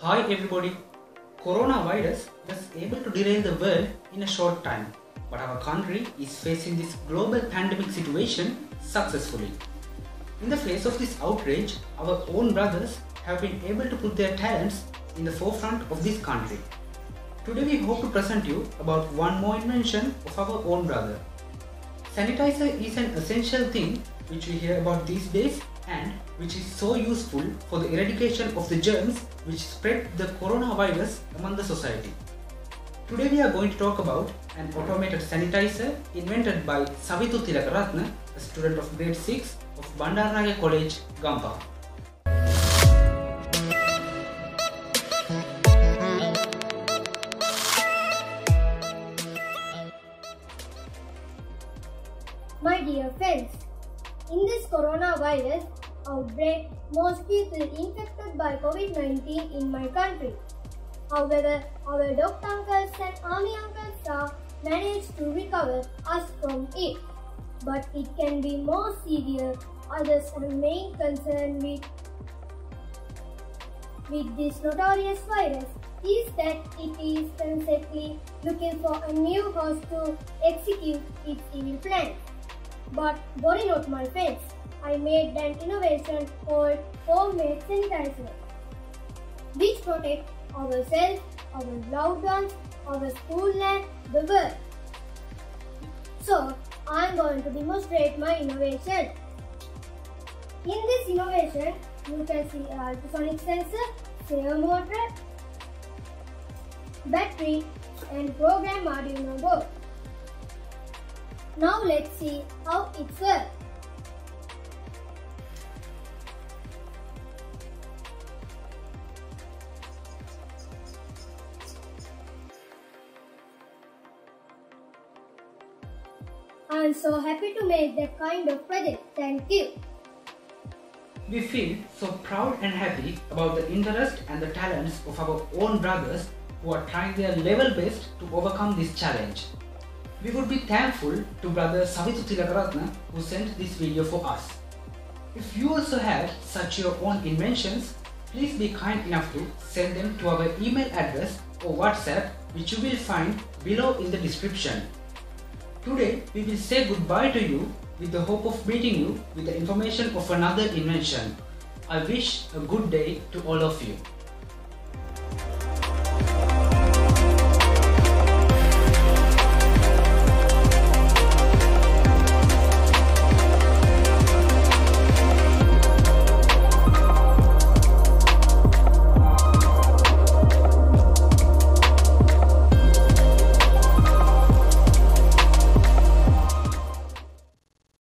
Hi everybody. Coronavirus was able to derail the world in a short time, but our country is facing this global pandemic situation successfully. In the face of this outrage, our own brothers have been able to put their talents in the forefront of this country. Today we hope to present you about one more invention of our own brother. Sanitizer is an essential thing which we hear about these days and which is so useful for the eradication of the germs which spread the coronavirus among the society. Today we are going to talk about an automated sanitizer invented by Savindu Thilakarathne, a student of grade 6 of Bandaranayake College, Gampaha. My dear friends, in this coronavirus outbreak, most people infected by COVID-19 in my country. However, our doctor uncles and army uncles are managed to recover us from it. But it can be more severe. Others are main concern with with this notorious virus is that it is constantly looking for a new host to execute its evil plans. But worry not my friends, I made an innovation called homemade sanitizer, which protect ourselves, our loved ones, our school and the world. So, I am going to demonstrate my innovation. In this innovation, you can see an ultrasonic sensor, servo motor, battery and program Arduino board. Now let's see how it works. I am so happy to make that kind of project. Thank you. We feel so proud and happy about the interest and the talents of our own brothers who are trying their level best to overcome this challenge. We would be thankful to brother Savindu Thilakarathne who sent this video for us. If you also have such your own inventions, please be kind enough to send them to our email address or WhatsApp which you will find below in the description. Today we will say goodbye to you with the hope of meeting you with the information of another invention. I wish a good day to all of you.